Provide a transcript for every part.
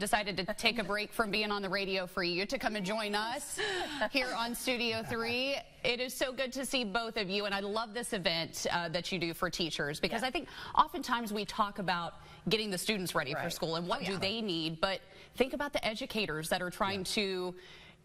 decided to take a break from being on the radio for you to come and join us here on Studio 3. It is so good to see both of you, and I love this event uh, that you do for teachers because Yeah. I think oftentimes we talk about getting the students ready for school and what Oh, do they need, but think about the educators that are trying to,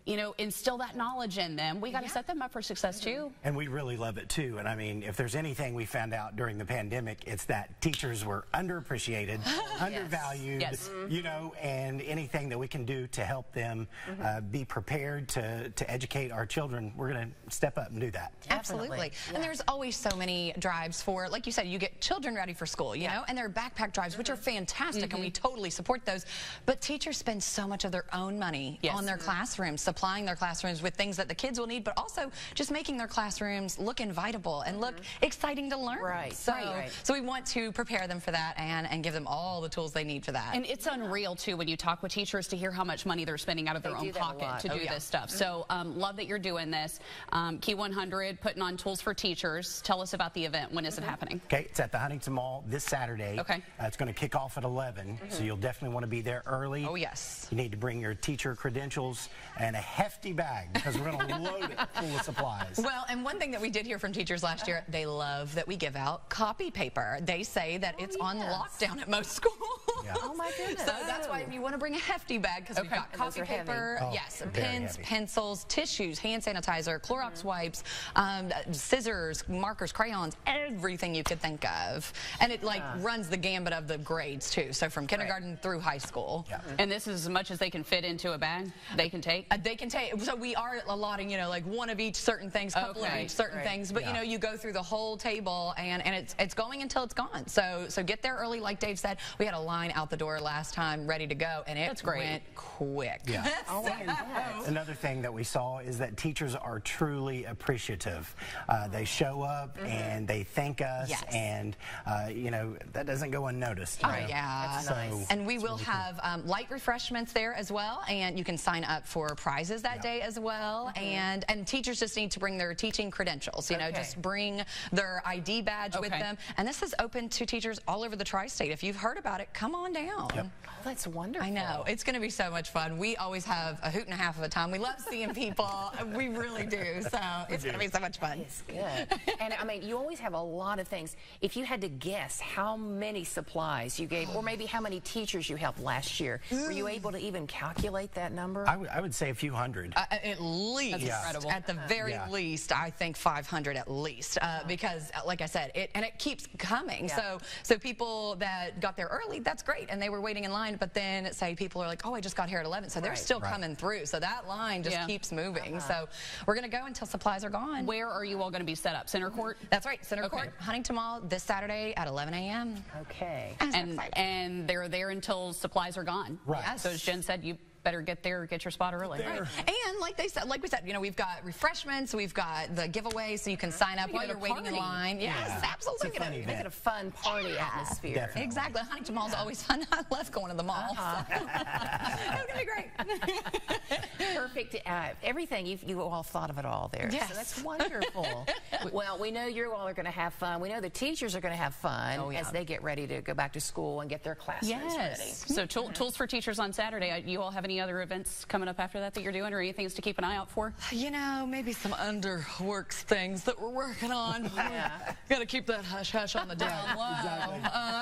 you know, instill that knowledge in them. We got to Yeah. set them up for success too. And we really love it too. And I mean, if there's anything we found out during the pandemic, it's that teachers were underappreciated, undervalued, Yes. you know, and anything that we can do to help them Mm-hmm. uh, be prepared to, to educate our children, we're going to step up and do that. Absolutely. Definitely. And there's always so many drives for, like you said, you get children ready for school, you know, and there are backpack drives, which are fantastic, and we totally support those. But teachers spend so much of their own money Yes. on their classrooms, supplying their classrooms with things that the kids will need, but also just making their classrooms look invitable and look exciting to learn. Right, So, right, right. so we want to prepare them for that and, and give them all the tools they need for that. And it's unreal too when you talk with teachers to hear how much money they're spending out of their They own do that a pocket to Oh, do yeah. this stuff. So um, love that you're doing this. Um, KEE 100 putting on tools for teachers. Tell us about the event. When is it happening? Okay, it's at the Huntington Mall this Saturday. Okay. Uh, it's going to kick off at 11, so you'll definitely want to be there early. Oh, yes. You need to bring your teacher credentials and a hefty bag because we're going to load it full of supplies. Well, and one thing that we did hear from teachers last year, they love that we give out copy paper. They say that it's oh, on lockdown at most schools. Yeah. Oh, my goodness. So that's why you want to bring a hefty bag because we've got And those copy heavy. paper, Oh, yes, very pens, heavy. pencils, tissues, hand sanitizer, Clorox Mm-hmm. wipes, um, scissors, markers, crayons, everything you could think of. And it like runs the gambit of the grades too. So from kindergarten through high school. Yeah. And this is as much as they can fit into a bag they can take. Uh, they can take so we are allotting you know like one of each certain things couple Okay. of each certain Right. things but you know you go through the whole table and and it's it's going until it's gone so so get there early like dave said we had a line out the door last time ready to go and it That's great. went quick Yeah. Oh, I bet. Another thing that we saw is that teachers are truly appreciative. Uh, they show up and they thank us, Yes. and uh, you know that doesn't go unnoticed. Oh, know? yeah. That's So- nice. And we will have um, light refreshments there as well, and you can sign up for prizes that day as well. And and teachers just need to bring their teaching credentials. You know, just bring their ID badge with them. And this is open to teachers all over the tri-state. If you've heard about it, come on down. Yep. Oh, that's wonderful. I know. It's going to be so much fun. We always have a hoot and a half of a time. We love seeing people. we really do. So it's going to be so much fun. It's good. and I mean, you always have a lot of things. If you had to guess how many supplies you gave, or maybe how many teachers you helped last year, were you able to even calculate that number? I would- I would say a few hundred. Uh, at least, Yeah. incredible. at the very Yeah. least, I think 500 at least, uh, because, uh, like I said, it and it keeps coming. Yeah. So, so people that got there early, that's great, and they were waiting in line. But then, say people are like, "Oh, I just got here at 11," so they're Right. still Right. coming through. So that line just Yeah. keeps moving. Uh-huh. So we're gonna go until supplies are gone. Where are you all going to be set up? Center court? That's right, Center Okay. Court, Huntington Mall, this Saturday at 11 a.m. okay. I'm And, excited. and they're there until supplies are gone. Right. Yes. So as Jenn said, you better get there, get your spot early. There. And like they said, like we said, you know, we've got refreshments, we've got the giveaway, so you can sign up while you're a waiting in party. line. Yes, Yeah. absolutely. It's a fun Make event. it a fun party atmosphere. Definitely. Exactly. Huntington Mall's always fun. I love going to the mall. so. it's gonna be great. Perfect. Uh, everything you've, you all thought of it all there. Yes. So that's wonderful. well, we know you all are going to have fun. We know the teachers are going to have fun Oh, yeah. as they get ready to go back to school and get their classrooms ready. So tool, tools for teachers on Saturday. Uh, You all have any other events coming up after that that you're doing, or anything to keep an eye out for? You know, maybe some underworks things that we're working on. yeah. Got to keep that hush hush on the down low. Uh,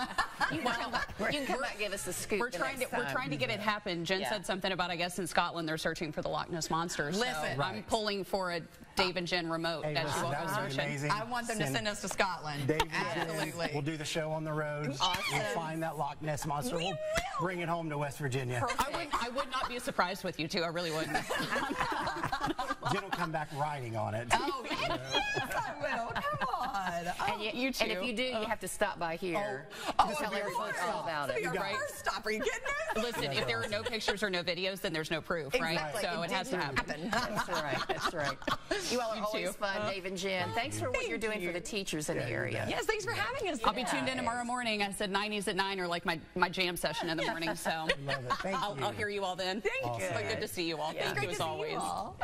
You can you can come back give us a scoop. We're trying to next we're trying to get it happen. Jenn Yeah. said something about I guess in Scotland they're searching for the Loch Ness monster. So Listen. I'm pulling for a Dave and Jenn remote Hey, as listen, you all go searching. amazing. I want them to send us to Scotland. Dave, Absolutely. We'll do the show on the road. Awesome. We'll find that Loch Ness monster. We we'll bring it home to West Virginia. I would I would not be surprised with you two. I really wouldn't. Jenn will come back riding on it. Oh, yes, I will. Come on. And, you, You and if you do, you have to stop by here Oh, to tell of everybody course. all about it. will our Right. first stop. Are you kidding me? Listen, if there are no pictures or no videos, then there's no proof, right? Exactly. So it, has to didn't happen. That's right. That's right. You all are You always too. fun, uh, Dave and Jenn. Thanks for what Thank you're doing you. for the teachers in the area. Yes, thanks for having us. I'll be tuned in tomorrow morning. I said 90s at 9 or like my, my jam session in the morning. So Love it. Thank I'll. I'll hear you all then. Thank But good to see you all. Thank Great you as see always. you all.